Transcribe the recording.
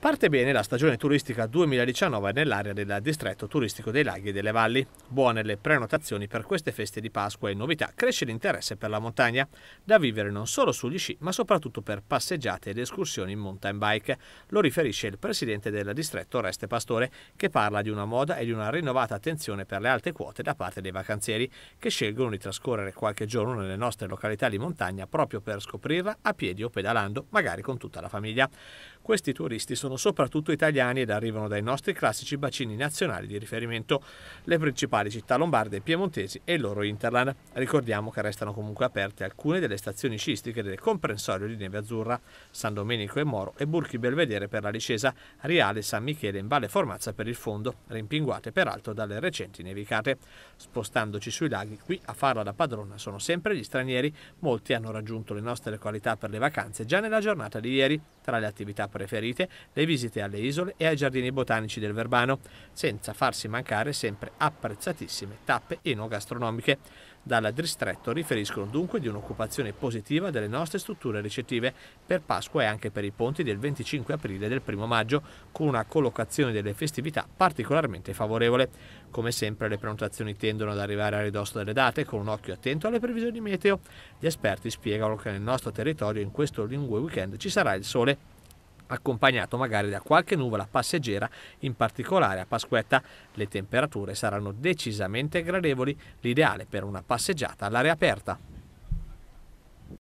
Parte bene la stagione turistica 2019 nell'area del distretto turistico dei laghi e delle valli. Buone le prenotazioni per queste feste di Pasqua e novità. Cresce l'interesse per la montagna, da vivere non solo sugli sci, ma soprattutto per passeggiate ed escursioni in mountain bike. Lo riferisce il presidente del distretto Reste Pastore, che parla di una moda e di una rinnovata attenzione per le alte quote da parte dei vacanzieri, che scelgono di trascorrere qualche giorno nelle nostre località di montagna proprio per scoprirla a piedi o pedalando, magari con tutta la famiglia. Questi turisti sono soprattutto italiani ed arrivano dai nostri classici bacini nazionali di riferimento, le principali città lombarde e piemontesi e il loro Interland. Ricordiamo che restano comunque aperte alcune delle stazioni sciistiche del comprensorio di Neve Azzurra, San Domenico e Moro e Burchi Belvedere per la discesa, Riale San Michele in Valle Formazza per il fondo, rimpinguate peraltro dalle recenti nevicate. Spostandoci sui laghi, qui a farla da padrona sono sempre gli stranieri, molti hanno raggiunto le nostre qualità per le vacanze già nella giornata di ieri, tra le attività preferite, le visite alle isole e ai giardini botanici del Verbano, senza farsi mancare sempre apprezzatissime tappe enogastronomiche. Dal distretto riferiscono dunque di un'occupazione positiva delle nostre strutture ricettive per Pasqua e anche per i ponti del 25 aprile e del 1 maggio, con una collocazione delle festività particolarmente favorevole. Come sempre le prenotazioni tendono ad arrivare a ridosso delle date con un occhio attento alle previsioni meteo. Gli esperti spiegano che nel nostro territorio in questo lungo weekend ci sarà il sole accompagnato magari da qualche nuvola passeggera, in particolare a Pasquetta. Le temperature saranno decisamente gradevoli, l'ideale per una passeggiata all'aria aperta.